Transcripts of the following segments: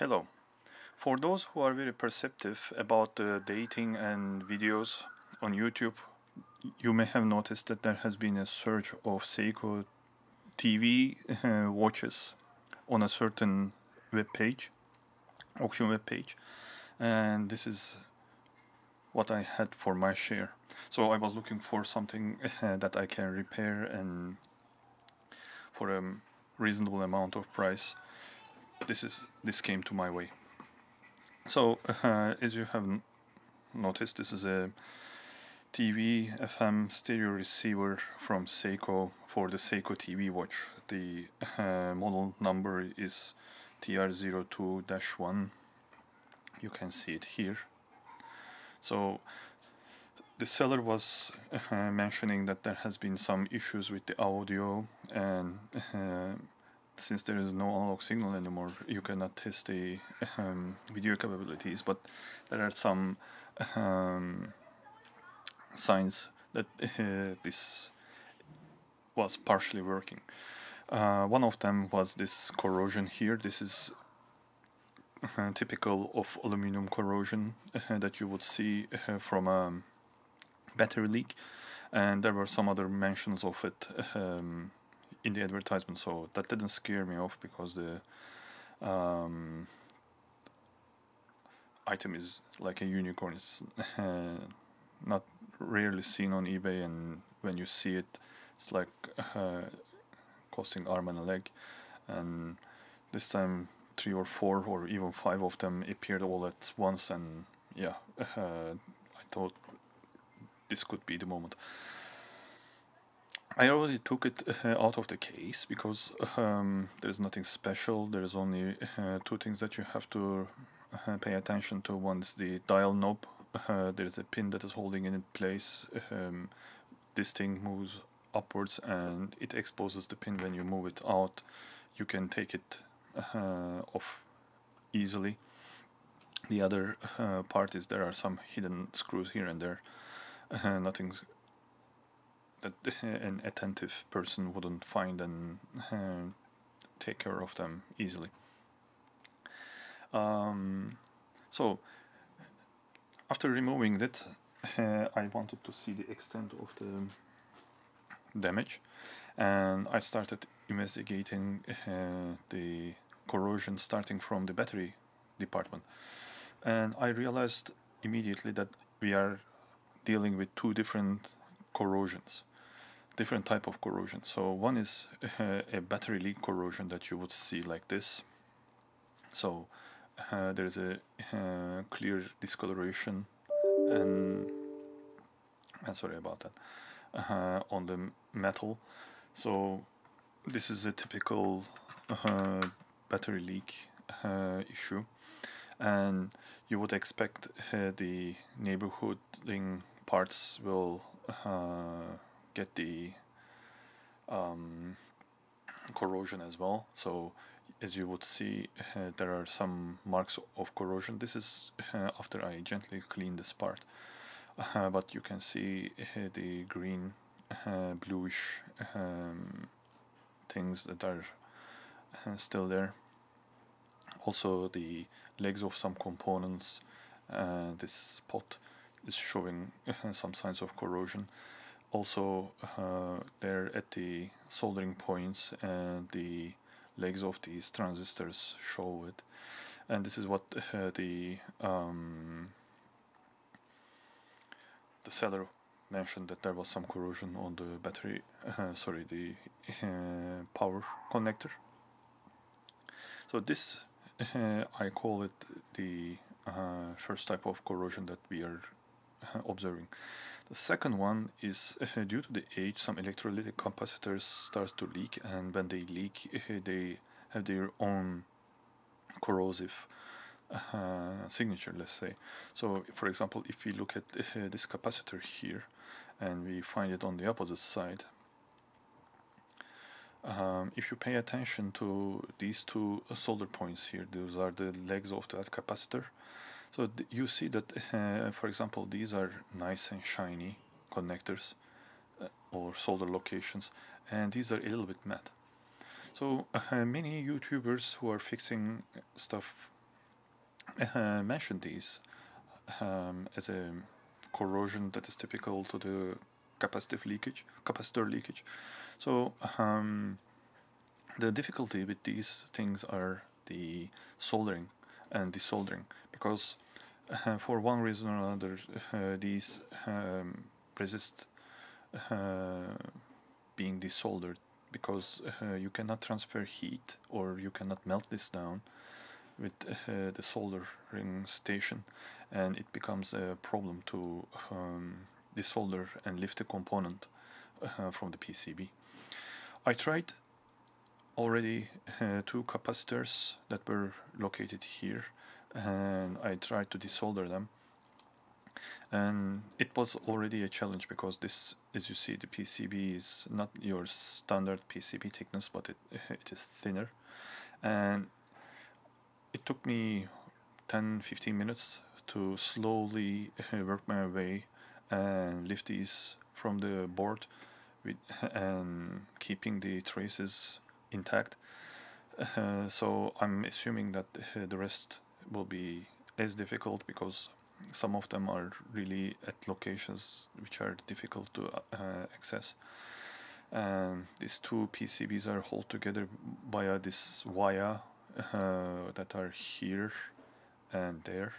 Hello. For those who are very perceptive about the dating and videos on YouTube, you may have noticed that there has been a surge of Seiko TV uh, watches on a certain web page, auction web page, and this is what I had for my share. So I was looking for something uh, that I can repair and for a reasonable amount of price. This is this came to my way. So uh, as you have noticed, this is a TV FM stereo receiver from Seiko for the Seiko TV watch. The uh, model number is TR02-1. You can see it here. So the seller was uh, mentioning that there has been some issues with the audio and uh, since there is no analog signal anymore you cannot test the um, video capabilities but there are some um, signs that uh, this was partially working. Uh, one of them was this corrosion here. This is uh, typical of aluminum corrosion uh, that you would see uh, from a battery leak. And there were some other mentions of it um, in the advertisement so that didn't scare me off because the um, item is like a unicorn. It's uh, not rarely seen on eBay and when you see it it's like uh, costing arm and a leg. And this time three or four or even five of them appeared all at once and yeah uh, I thought this could be the moment I already took it uh, out of the case because um, there's nothing special. There's only uh, two things that you have to uh, pay attention to. One is the dial knob. Uh, there's a pin that is holding it in place. Um, this thing moves upwards and it exposes the pin when you move it out. You can take it uh, off easily. The other uh, part is there are some hidden screws here and there. nothing's that an attentive person wouldn't find and uh, take care of them easily. Um, so after removing that, uh, I wanted to see the extent of the damage, and I started investigating uh, the corrosion starting from the battery department, and I realized immediately that we are dealing with two different corrosions different type of corrosion. So one is uh, a battery leak corrosion that you would see like this. So uh, there's a uh, clear discoloration and uh, sorry about that uh, on the metal. So this is a typical uh, battery leak issue and you would expect the neighborhooding parts will get the um, corrosion as well. So as you would see uh, there are some marks of corrosion. This is uh, after I gently clean this part. Uh, but you can see uh, the green uh, bluish um, things that are uh, still there. Also the legs of some components this pot is showing some signs of corrosion also uh, there at the soldering points and the legs of these transistors show it. And this is what uh, the um, the seller mentioned that there was some corrosion on the battery uh, sorry the uh, power connector. So this uh, I call it the uh, first type of corrosion that we are observing the second one is uh, due to the age, some electrolytic capacitors start to leak, and when they leak, uh, they have their own corrosive uh, signature, let's say. So, for example, if we look at uh, this capacitor here, and we find it on the opposite side, um, if you pay attention to these two solder points here, those are the legs of that capacitor, so you see that, uh, for example, these are nice and shiny connectors uh, or solder locations, and these are a little bit matte. So uh, many YouTubers who are fixing stuff uh, mentioned these um, as a corrosion that is typical to the capacitive leakage, capacitor leakage. So um, the difficulty with these things are the soldering and desoldering because uh, for one reason or another uh, these um, resist uh, being desoldered because uh, you cannot transfer heat or you cannot melt this down with uh, the soldering station and it becomes a problem to um, desolder and lift the component uh, from the PCB. I tried already uh, two capacitors that were located here and I tried to desolder them. And it was already a challenge because this as you see the PCB is not your standard PCB thickness but it, it is thinner. And it took me 10-15 minutes to slowly work my way and lift these from the board with and keeping the traces intact. Uh, so I'm assuming that uh, the rest will be as difficult because some of them are really at locations which are difficult to uh, access. And these two PCBs are held together via this wire uh, that are here and there.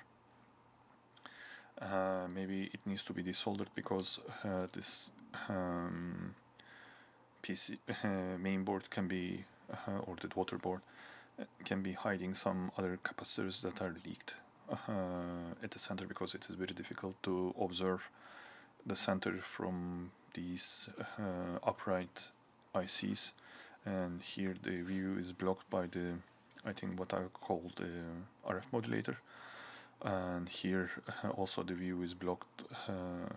Uh, maybe it needs to be desoldered because uh, this um, PC uh, main board can be uh, or the water board can be hiding some other capacitors that are leaked uh, at the center because it is very difficult to observe the center from these uh, upright ICs and here the view is blocked by the I think what I call the RF modulator. And here uh, also the view is blocked uh,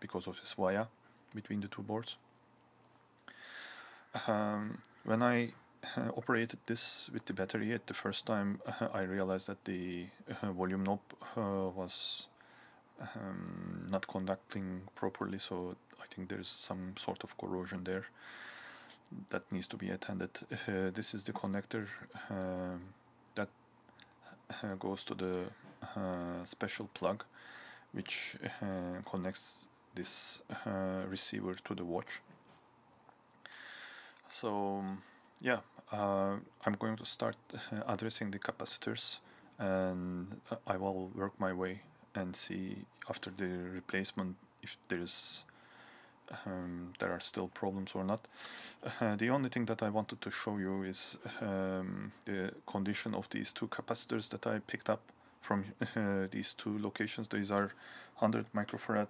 because of this wire between the two boards um, when I uh, operated this with the battery at the first time, uh, I realized that the uh, volume knob was um, not conducting properly, so I think there's some sort of corrosion there that needs to be attended. Uh, this is the connector uh, that uh, goes to the special plug which connects this receiver to the watch. So yeah, uh, I'm going to start addressing the capacitors and I will work my way and see after the replacement if there's um, there are still problems or not. Uh, the only thing that I wanted to show you is um, the condition of these two capacitors that I picked up from uh, these two locations. These are 100 microfarad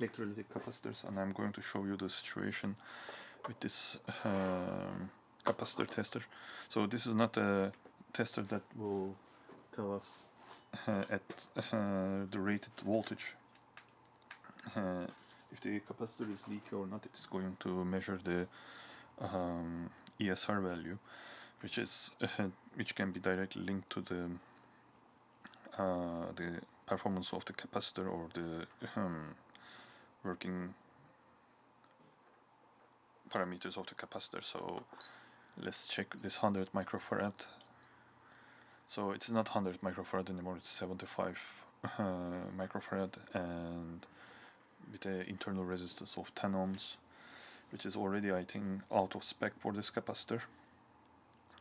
electrolytic capacitors and I'm going to show you the situation with this um, capacitor tester. So this is not a tester that will tell us uh, at uh, the rated voltage uh, if the capacitor is leaky or not. It's going to measure the um, ESR value, which is uh, which can be directly linked to the uh, the performance of the capacitor or the um, working parameters of the capacitor so let's check this 100 microfarad. So it's not 100 microfarad anymore it's 75 uh, microfarad and with an internal resistance of 10 ohms which is already I think out of spec for this capacitor.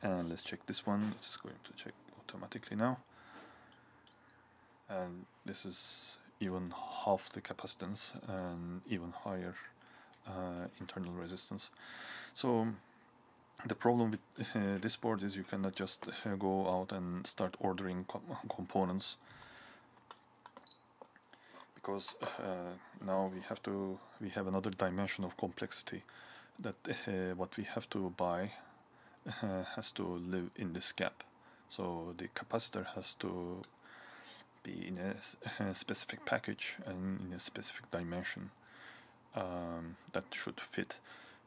And let's check this one it's going to check automatically now. And this is even half the capacitance and even higher internal resistance. So the problem with uh, this board is you cannot just uh, go out and start ordering com components. Because uh, now we have to we have another dimension of complexity that uh, what we have to buy uh, has to live in this gap. So the capacitor has to be in a, a specific package and in a specific dimension um, that should fit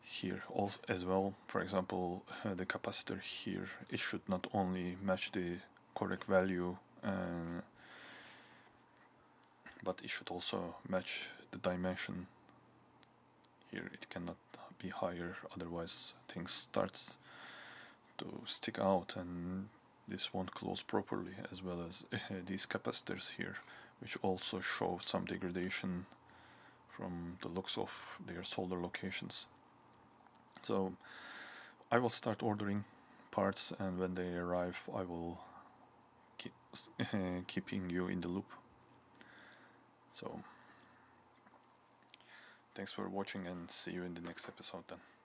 here also as well. For example uh, the capacitor here it should not only match the correct value uh, but it should also match the dimension. Here it cannot be higher otherwise things starts to stick out and this won't close properly as well as these capacitors here which also show some degradation from the looks of their solder locations. So I will start ordering parts and when they arrive I will keep keeping you in the loop. So thanks for watching and see you in the next episode then